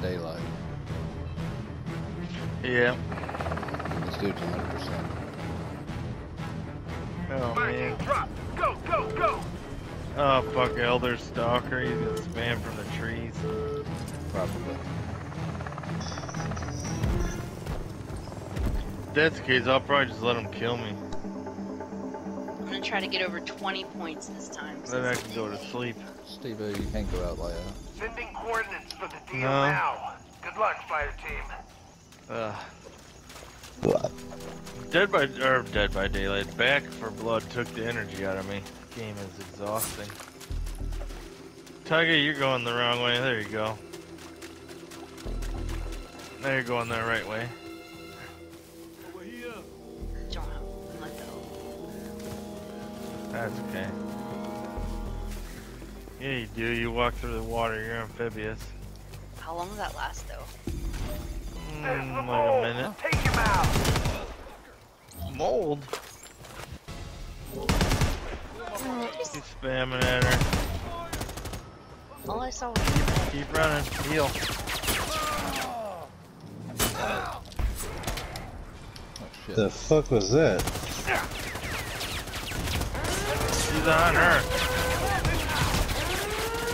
daylight. Yeah. This dude's 100%. Oh man. Drop. Go, go, go. Oh fuck, Elder Stalker. He's gonna spam from the trees. Probably. If that's the case, I'll probably just let him kill me. I'm gonna try to get over 20 points this time. Then I can go to sleep. Steve, you can't go out like that. Sending coordinates for the deal No. now. Good luck, fire team. Ugh. Dead by or Dead by Daylight. Back for Blood took the energy out of me. Game is exhausting. Tiger, you're going the wrong way. There you go. Now you're going the right way. That's okay. Yeah, you do. You walk through the water. You're amphibious. How long does that last though? There's Mm, like a minute. Take him out. Mold. He's spamming at her. All I saw was your. Keep running. Heal. Oh shit. The fuck was that? She's on her. Use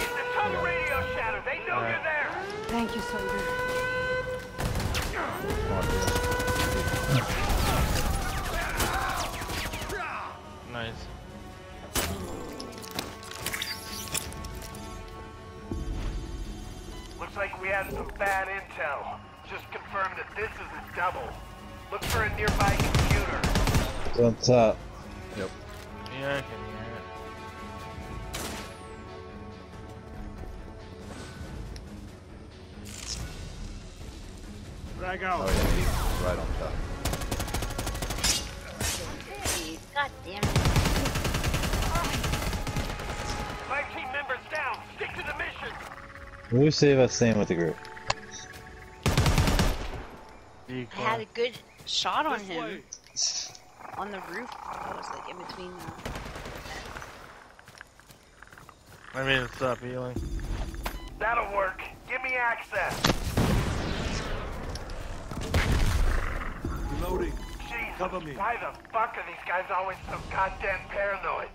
the tunnel radio shadow. They know Alright. you're there. Thank you, soldier. Come on, dude. Nice. Looks like we had some bad intel. Just confirmed that this is a double. Look for a nearby computer. It's on top. Yep. Yeah, Oh yeah, he's right on top. Hey, God damn it. Five team members down. Stick to the mission. We save us staying with the group. I had a good shot on him. On the roof. I was like in between the... I mean, stop healing. That'll work. Give me access. Reloading. Jesus, Cover me. why the fuck are these guys always so goddamn paranoid?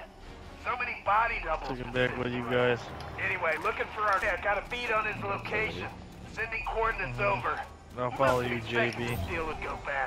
So many body doubles. Taking back with you guys. Anyway, looking for our. I got a beat on his location. Sending coordinates mm-hmm. over. I'll follow you, expected JB. Deal would go bad.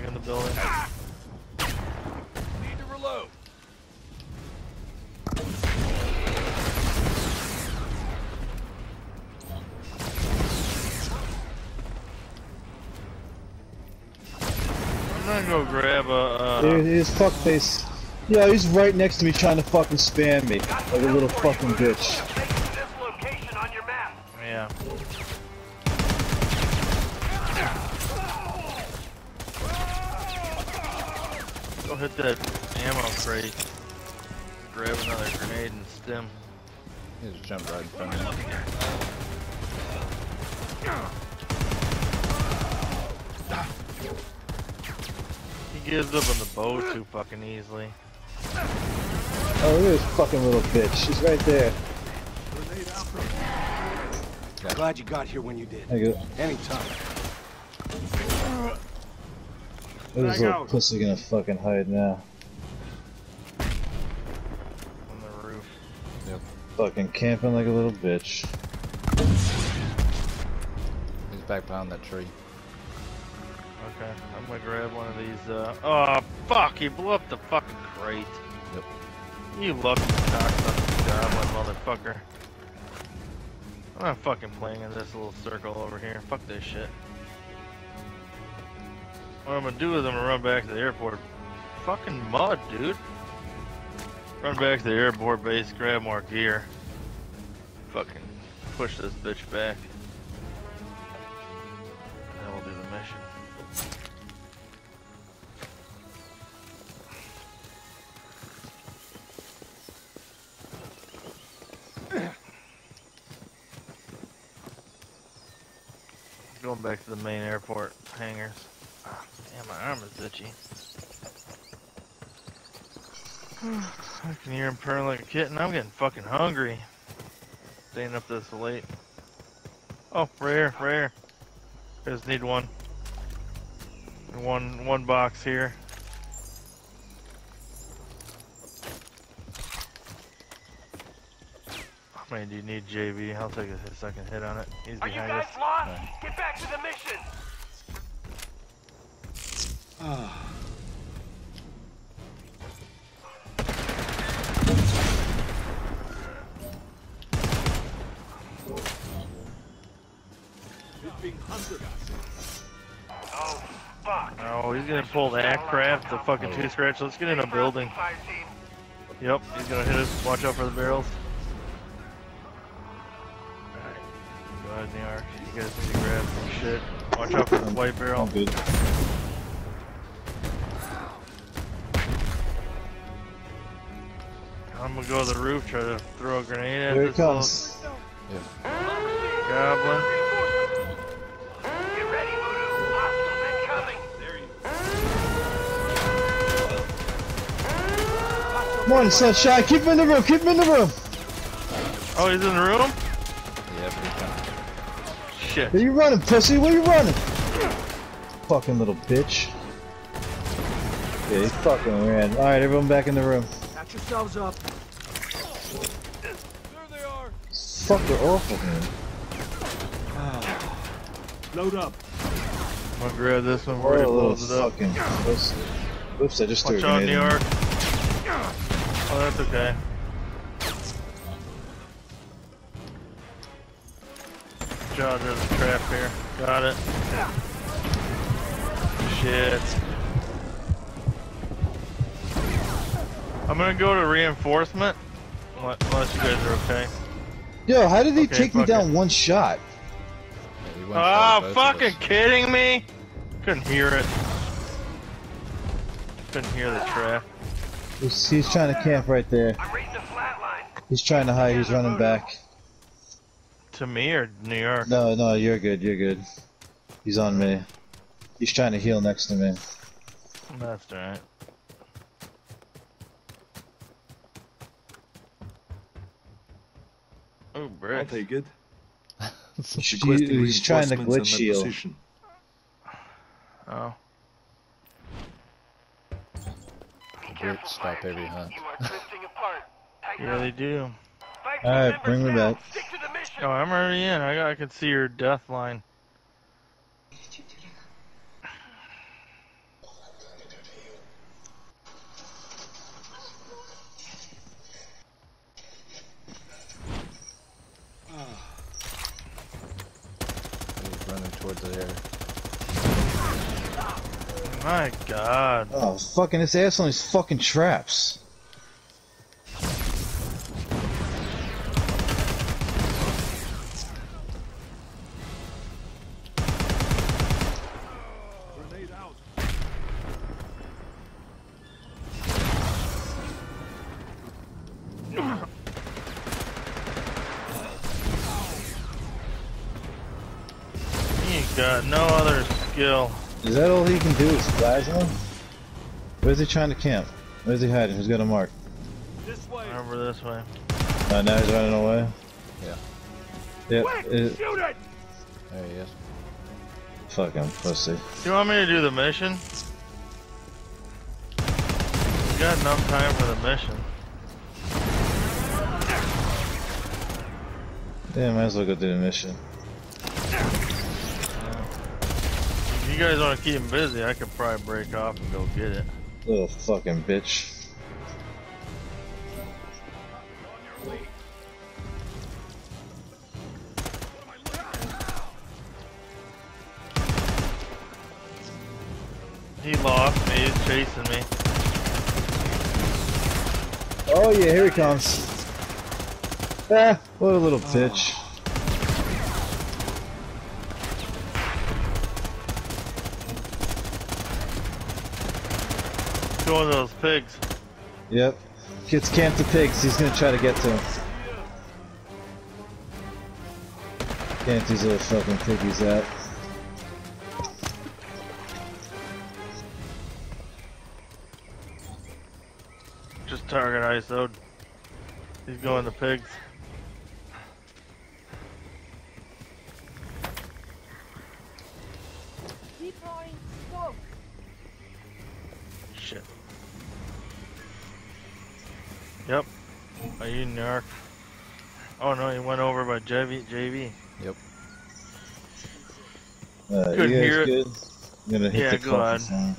Back in the building. Need to reload. I'm gonna go grab a. Uh, There he is, fuckface. Yeah, he's right next to me trying to fucking spam me. Like a little fucking bitch. Go hit that ammo crate. Grab another grenade and stem. He just jumped right in front of me. He gives up on the bow too fucking easily. Oh, look at this fucking little bitch. She's right there. Grenade out from Glad you got here when you did. There you go. Anytime. Where's this little out. pussy gonna fucking hide now? On the roof. Yep. Fucking camping like a little bitch. He's back behind that tree. Okay, I'm gonna grab one of these, uh... Oh, fuck! He blew up the fucking crate. Yep. You lucky cocksucker goblin motherfucker. I'm not fucking playing in this little circle over here. Fuck this shit. What I'm gonna do is I'm gonna run back to the airport. Fucking mud, dude. Run back to the airport base, grab more gear. Fucking push this bitch back. And then we'll do the mission. Going back to the main airport hangars. Ah, Damn, my arm is itchy. I can hear him purring like a kitten. I'm getting fucking hungry. Staying up this late. Oh, right here, right here. Just need one. One, one box here. How many do you need, JV? I'll take a second hit on it. He's Are you guys us. lost? Get back to the mission. Hunted. Oh, fuck. Oh, he's gonna pull that crap, the fucking two scratch. Let's get in a building. Yep, he's gonna hit us. Watch out for the barrels. Alright. Go ahead, New York. You guys need to grab some shit. Watch out for the white barrel. I'm good. I'm gonna go to the roof, try to throw a grenade at Here it this little comes. goblin. Get ready, Voodoo. Come on, sunshine. Keep him in the room. Keep him in the room. Oh, he's in the room? Yeah, but he comes. Shit. Where you running, pussy? Where you running? Fucking little bitch. Yeah, he fucking ran. Alright, everyone back in the room. Patch yourselves up. There they are. Fucker awful, man. Ah. Load up. I'm gonna grab this one What before he a little blows it up. fucking pussy. Oops, I just threw Watch a out. New. York. Oh, that's okay. John, there's a trap here. Got it. Shit. I'm gonna go to reinforcement. Unless you guys are okay. Yo, how did he Okay, take me down it. one shot? Yeah, he went Ah, for both of fucking kidding me? Couldn't hear it. Couldn't hear the trap. He's, he's trying to camp right there. I'm reading the flatline. He's trying to hide. He's running back. To me or New York? No, no, you're good. You're good. He's on me. He's trying to heal next to me. That's alright. Oh, I'll take it. He's, Requesting he's trying to glitch in my heal. position. Oh. Be Brutes careful, stop every hunt. You are drifting apart. Tighten Yeah, they do. Alright, bring me back. down. Stick to the mission. Oh, I'm already in. I, got, I can see your death line. He's running towards the air. My god. Oh, fucking this ass on these fucking traps. Got no other skill. Is that all he can do is plasma? Where's he trying to camp? Where's he hiding? Who's got a mark? This way. Remember this way. Uh, now he's running away. Yeah. Yep. Quick, it- shoot it. There he is. fucking pussy. Do you want me to do the mission? We got enough time for the mission. Yeah, might as well go do the mission. If you guys want to keep him busy, I could probably break off and go get it. Little fucking bitch. He lost me. He's chasing me. Oh yeah, here he comes. Ah, what a little bitch. Go One of those pigs. Yep. Gets camped to pigs. He's gonna try to get to him. Can't these little fucking piggies out. Just target ISO. He's going to pigs. Yep. Are you in New York? Oh no, he went over by JV. JV. Uh, Couldn't you hear it. good? I'm gonna hit Yeah, the go fucking ahead. sign.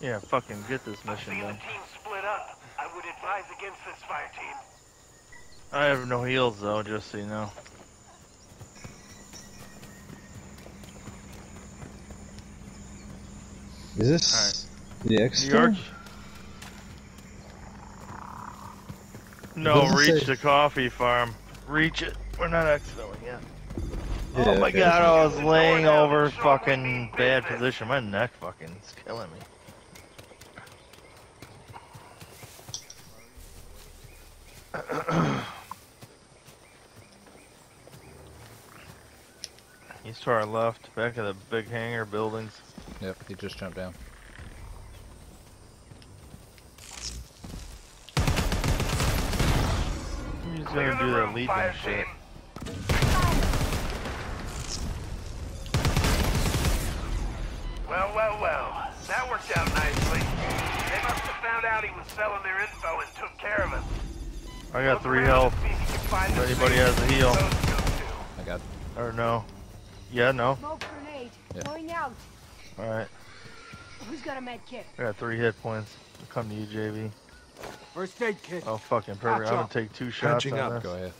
Yeah, fucking get this I mission see the done. team split up. I would advise against this fire team. I have no heals though, just so you know. Is this the X New York. No, reach the coffee farm. Reach it. We're not exiting yet. Oh yeah, oh my okay. god, I was laying over fucking bad position. My neck fucking is killing me. He's to our left, back of the big hangar buildings. Yep, he just jumped down. He's Clear gonna the do room, that leaping shit. Well, well, well. That worked out nicely. They must have found out he was selling their info and took care of him. I got three health. if you can find If the anybody has a heal. those go to. I got. Or no. Yeah, no. Smoke grenade. Yeah. Going out. Alright. Who's got a med kit? I got three hit points. I'll come to you, JV. First aid kit. Oh, fucking perfect. I'm gonna take two shots Patching on up. Go ahead.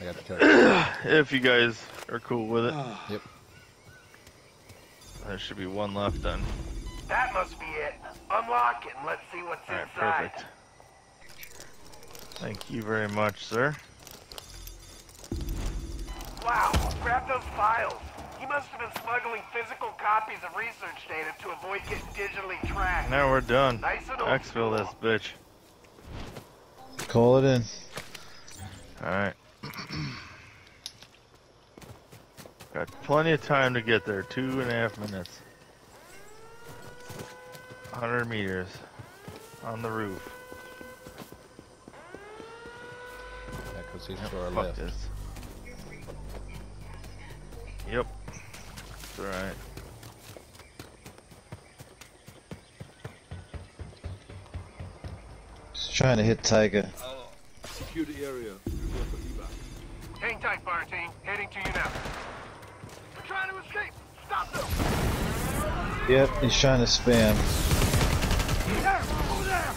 I got the card. If you guys are cool with it. yep. There should be one left then. That must be it. Unlock it and let's see what's Alright, inside. perfect. Thank you very much, sir. Wow, grab those files. He must have been smuggling physical copies of research data to avoid getting digitally tracked. Now we're done. Nice Exfil this bitch. Call it in. Alright. Got plenty of time to get there. Two and a half minutes. 100 meters. On the roof. Yeah, because he's to our left. this. That's alright. Just trying to hit Tiger. Secure the area. Prepare for evac. Hang tight, fire team. Heading to you now. We're trying to escape. Stop them. Yep, he's trying to spam. There, over there.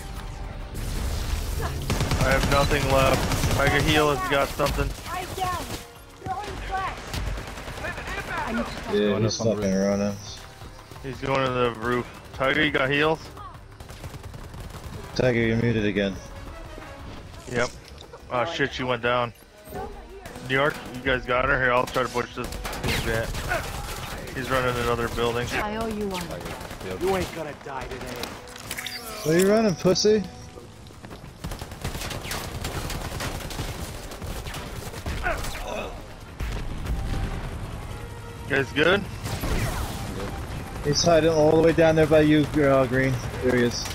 I have nothing left. Tiger Heel has got something. I need to talk. Yeah, Going he's up on the fucking running. He's going to the roof. Tiger, you got heals? Tiger, you're muted again. Yep. Oh shit, she went down. New York, you guys got her? Here, I'll try to push this jet. He's running another building. I owe you one. You ain't gonna die today. Where you running, pussy? Guys good? He's hiding all the way down there by you, uh, Green. There he is.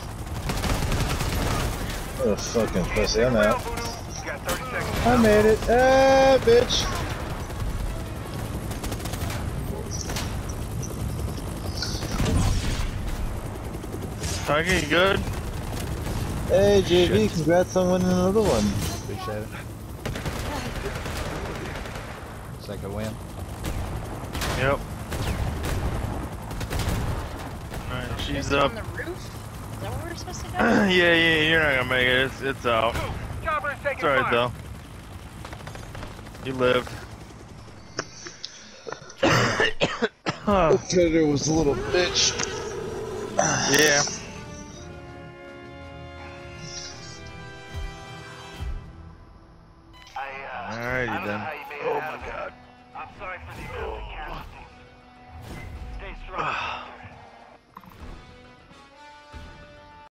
Oh, fucking pussy, I'm out. Voodoo. You got 30 seconds. I made it. Ah, bitch. Tiger, you good? Hey, JV, Shit. congrats on winning another one. Appreciate it. Second win. Yep. Alright, she's up. on the roof? Is that where we're supposed to go? yeah, yeah, you're not gonna make it. It's, it's out. It's alright though. You lived. The predator was a little bitch. yeah. I, uh, Alrighty I don't know then. how